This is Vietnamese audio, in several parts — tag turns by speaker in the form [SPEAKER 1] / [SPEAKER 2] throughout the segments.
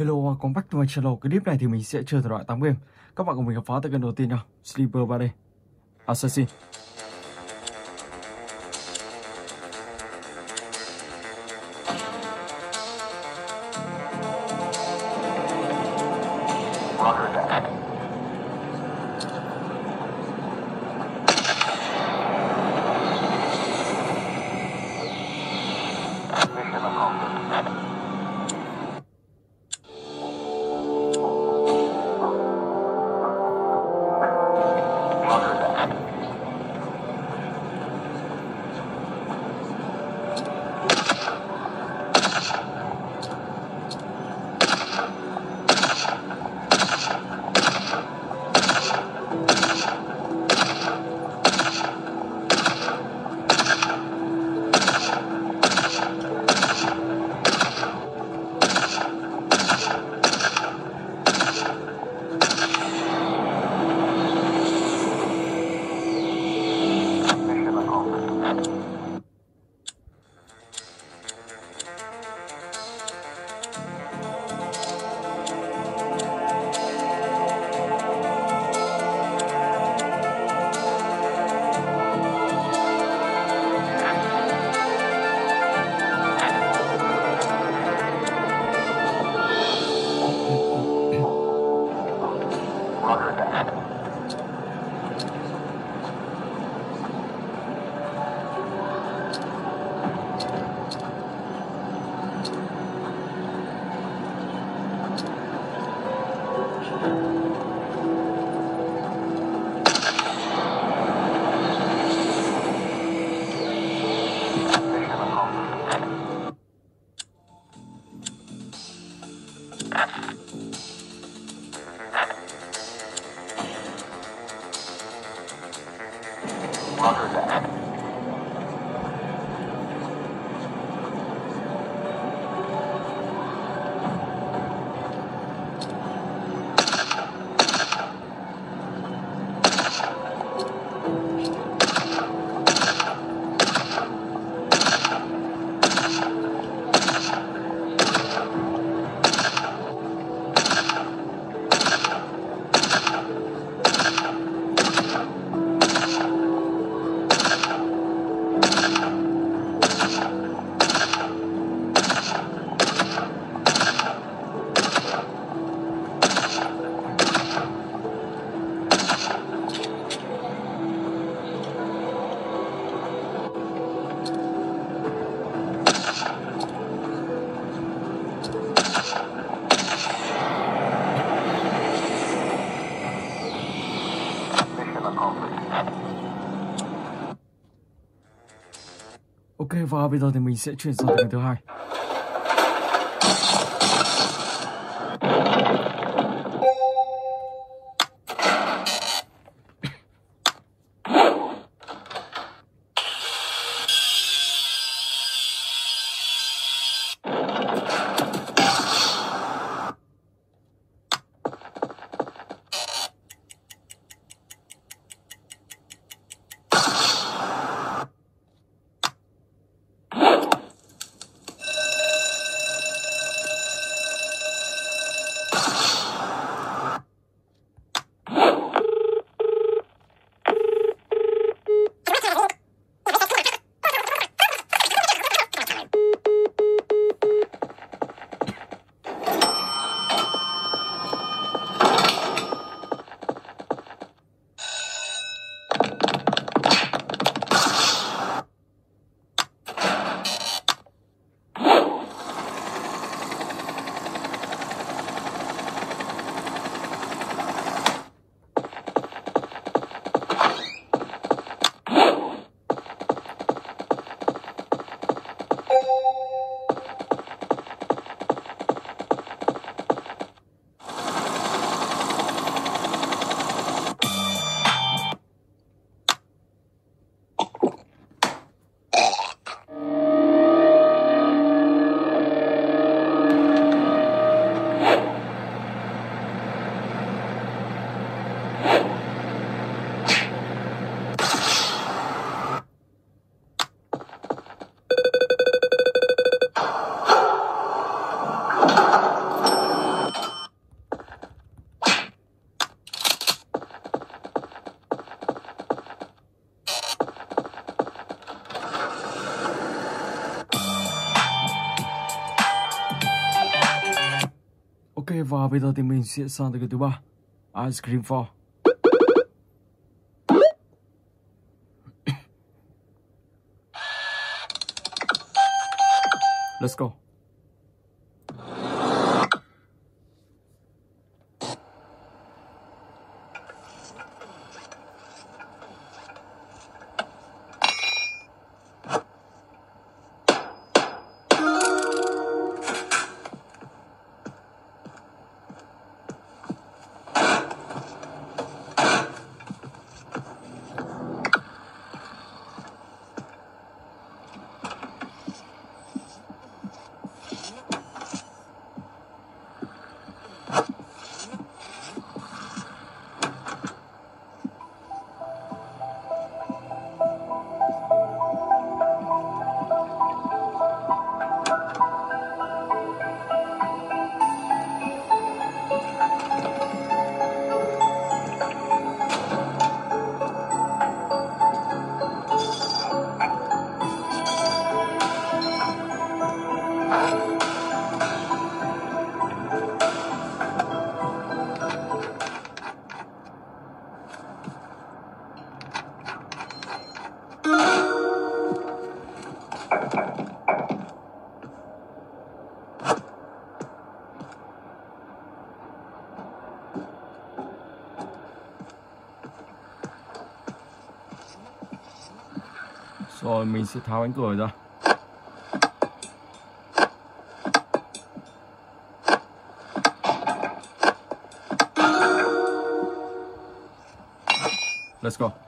[SPEAKER 1] Hello, welcome back to my channel. Cái Clip này thì mình sẽ chơi thể loại 8 game. Các bạn cùng mình khám phá tới kênh đầu tiên nha. Sleeper 3D. Assassin.
[SPEAKER 2] Roger that.
[SPEAKER 1] Ok và bây giờ thì mình sẽ chuyển sang tầng thứ hai. Ok, và bây giờ thì mình sẽ sang tới cái thứ ba. Ice cream 4 Let's go. Mình sẽ tháo cánh cửa ra. Let's go.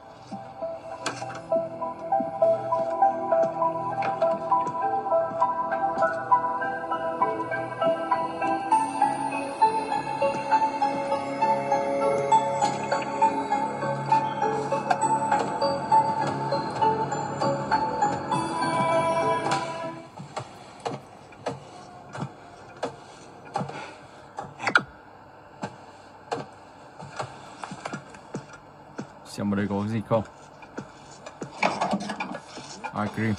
[SPEAKER 1] Xem ở đây có cái gì không. Ice cream.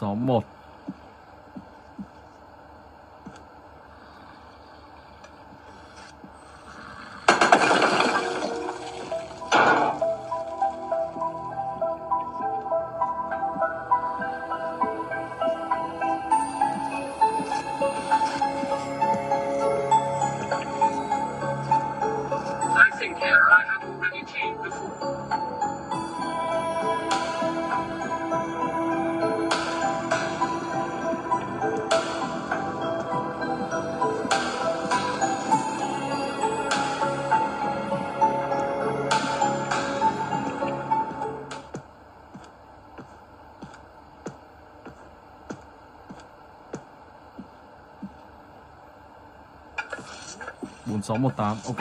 [SPEAKER 3] สม
[SPEAKER 1] หมด 618 ok.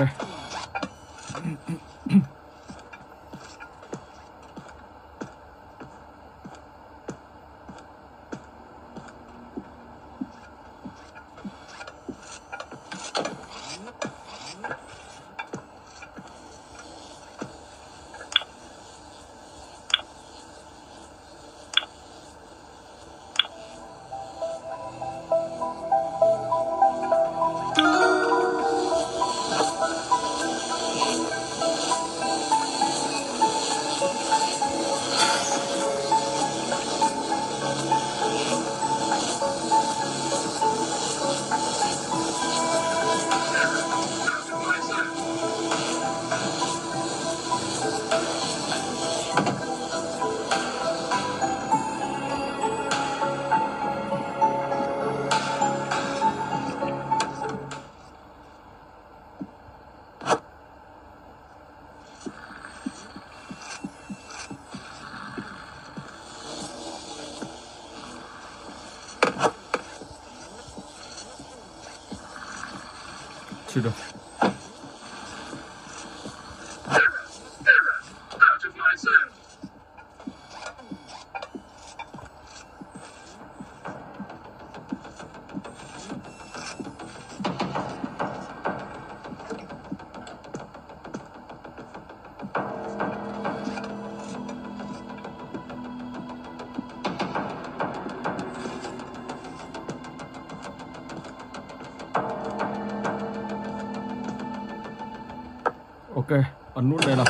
[SPEAKER 1] Ok ấn nút đây là,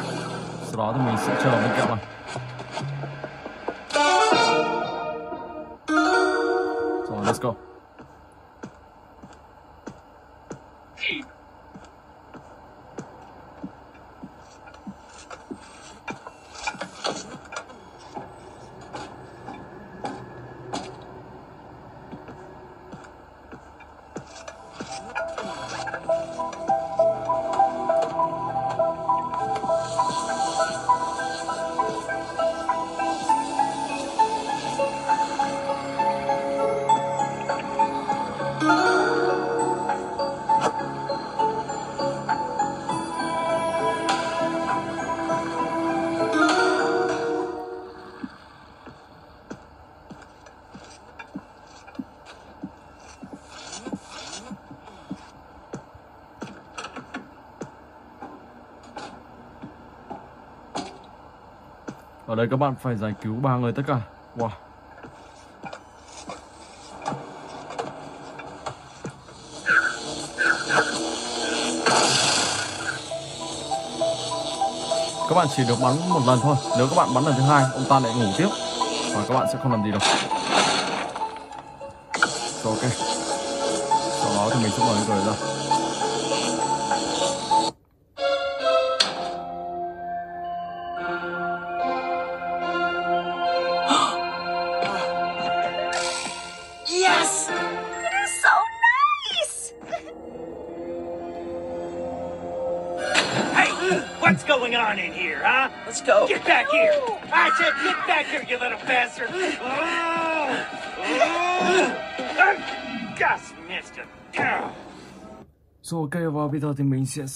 [SPEAKER 1] sau đó thì mình sẽ chờ bên kẹo này đây các bạn phải giải cứu ba người tất cả. Wow. Các bạn chỉ được bắn một lần thôi. Nếu các bạn bắn lần thứ hai ông ta lại ngủ tiếp. Và các bạn sẽ không làm gì được, rồi ok. Sau đó thì mình sẽ mở cái cửa ra.
[SPEAKER 4] What's going on in here, huh?
[SPEAKER 5] Let's go.
[SPEAKER 4] Get back here! I said get back here, you little bastard! Oh! Oh! Just missed it. Ow.
[SPEAKER 1] rồi ok và bây giờ thì mình sẽ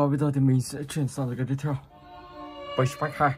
[SPEAKER 1] và bây giờ thì mình sẽ chuyển sang cái tiếp theo. Pushback 2.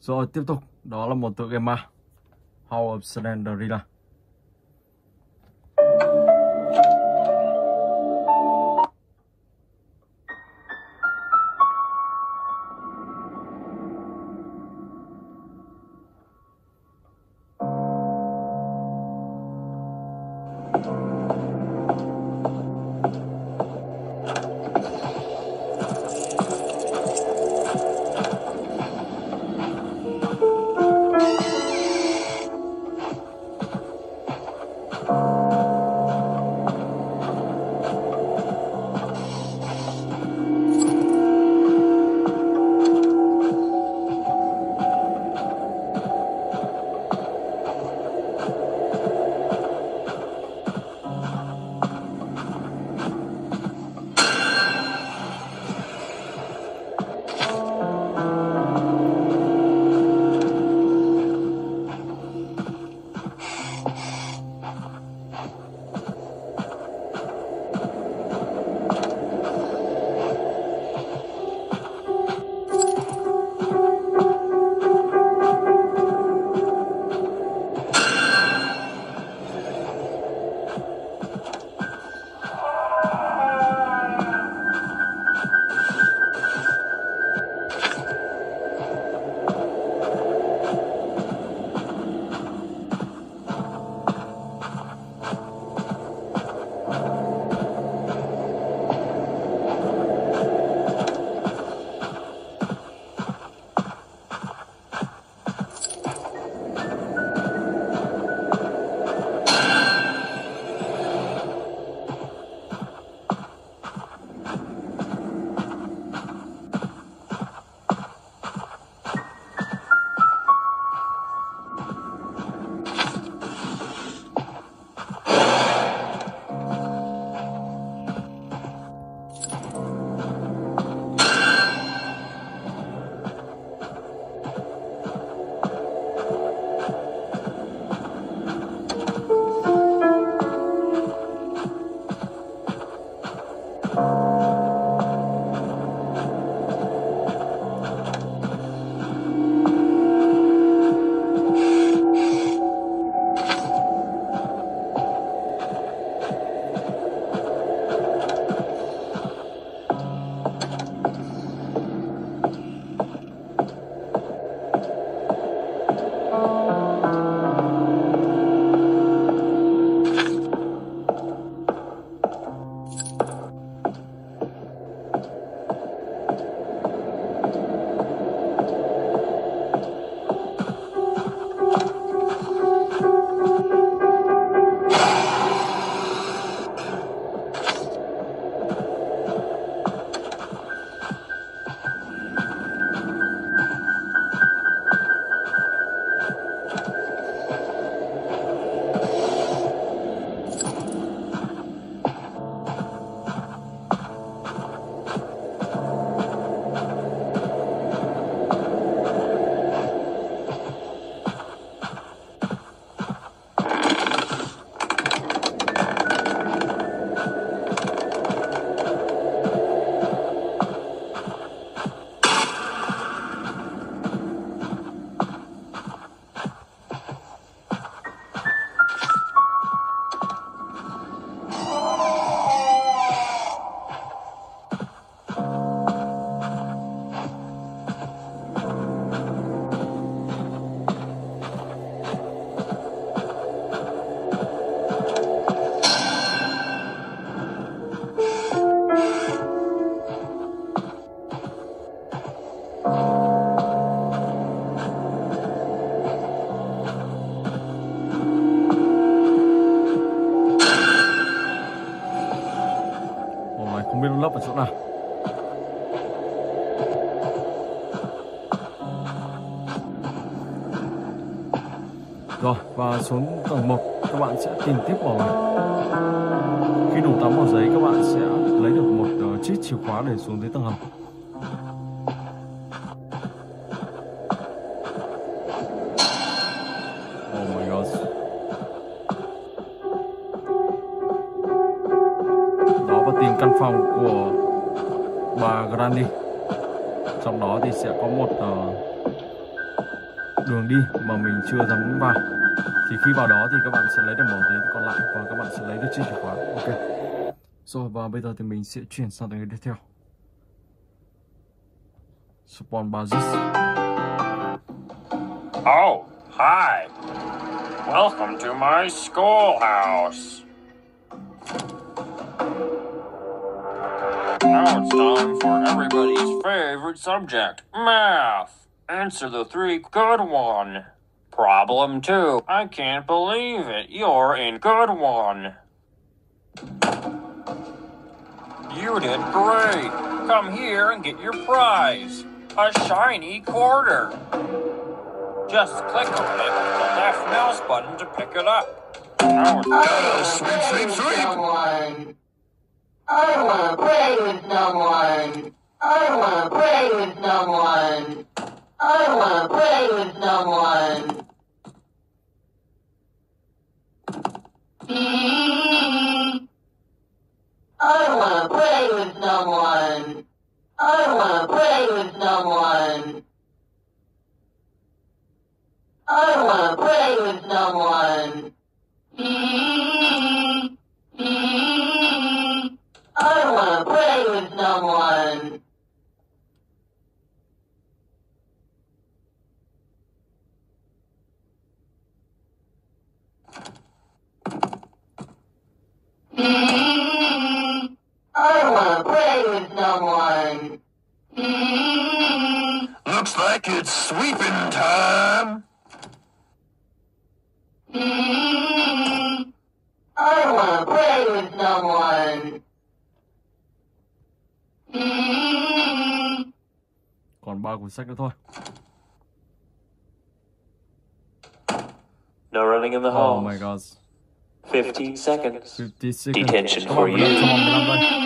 [SPEAKER 1] Rồi tiếp tục, đó là một tựa game ma. House of Slenderilla tìm tiếp vào này khi đủ 8 màu giấy các bạn sẽ lấy được một ờ, chiếc chìa khóa để xuống tới tầng hầm. Oh my god. Đó và tìm căn phòng của bà Granny trong đó thì sẽ có một uh, đường đi mà mình chưa dám vào. Thì khi vào đó thì các bạn sẽ lấy được giấy còn lại và các bạn sẽ lấy được chiếc chìa khóa ok rồi và bây giờ thì mình sẽ chuyển sang tới tiếp theo spawn basis
[SPEAKER 3] Oh, hi. Welcome to my schoolhouse. Now it's time for everybody's favorite subject, math. Answer the three good one. Problem two. I can't believe it. You're in good one. You did great. Come here and get your prize. A shiny quarter. Just click on it with the left mouse button to pick it up. Now it's
[SPEAKER 6] Sweep, sweep, sweep! Someone. I want to play with someone. I want to play with someone. I want to play with someone.
[SPEAKER 1] Mm-hmm. Ba nữa thôi
[SPEAKER 7] No running in the
[SPEAKER 1] hall.
[SPEAKER 7] oh
[SPEAKER 1] my god
[SPEAKER 7] 15 seconds.
[SPEAKER 1] 50 seconds
[SPEAKER 7] Detention for you.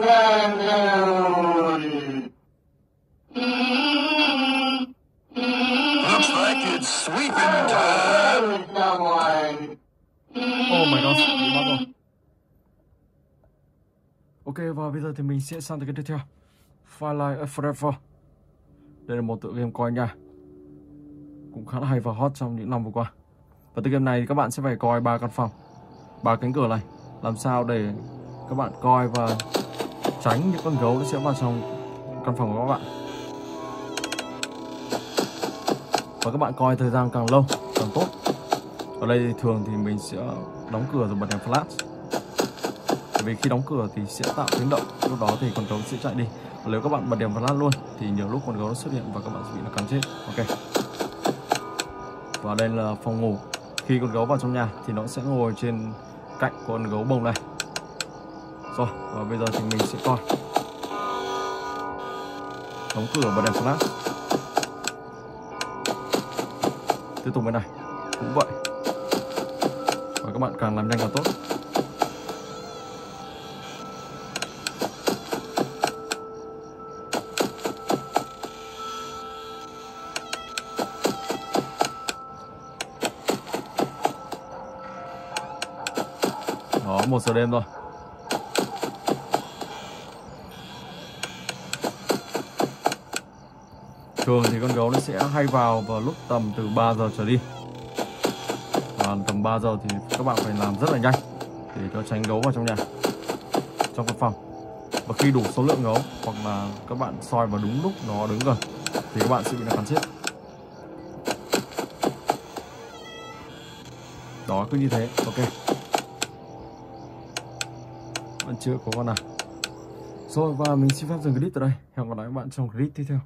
[SPEAKER 4] Looks like it's sweeping time.
[SPEAKER 1] oh my god bị mất rồi. Ok, và bây giờ thì mình sẽ sang tới cái tiếp theo. Firelight Forever. Đây là một tựa game coi nha. Cũng khá là hay và hot trong những năm vừa qua. Và tựa game này thì các bạn sẽ phải coi ba căn phòng, ba cánh cửa này. Làm sao để các bạn coi và tránh những con gấu nó sẽ vào trong căn phòng của các bạn. Và các bạn coi thời gian càng lâu, càng tốt. Ở đây thì thường thì mình sẽ đóng cửa rồi bật đèn flash. Bởi vì khi đóng cửa thì sẽ tạo tiếng động, lúc đó thì con gấu sẽ chạy đi. Và nếu các bạn bật đèn flash luôn, thì nhiều lúc con gấu nó xuất hiện và các bạn sẽ bị nó cắn chết. Ok. Và đây là phòng ngủ. Khi con gấu vào trong nhà thì nó sẽ ngồi trên cạnh con gấu bông này rồi, và bây giờ thì mình sẽ coi. Đóng cửa và đèn flash. Tiếp tục bên này. Cũng vậy. Và các bạn càng làm nhanh càng tốt. Đó, một giờ đêm thôi. Thường thì con gấu nó sẽ hay vào vào lúc tầm từ 3 giờ trở đi. Và tầm 3 giờ thì các bạn phải làm rất là nhanh để cho tránh gấu vào trong nhà, trong căn phòng. Và khi đủ số lượng gấu hoặc là các bạn soi vào đúng lúc nó đứng gần thì các bạn sẽ bị nó cắn chết. Đó cứ như thế, ok. Vẫn chưa có con nào. Rồi và mình xin phép dừng clip tại đây. Hẹn gặp lại các bạn trong clip tiếp theo.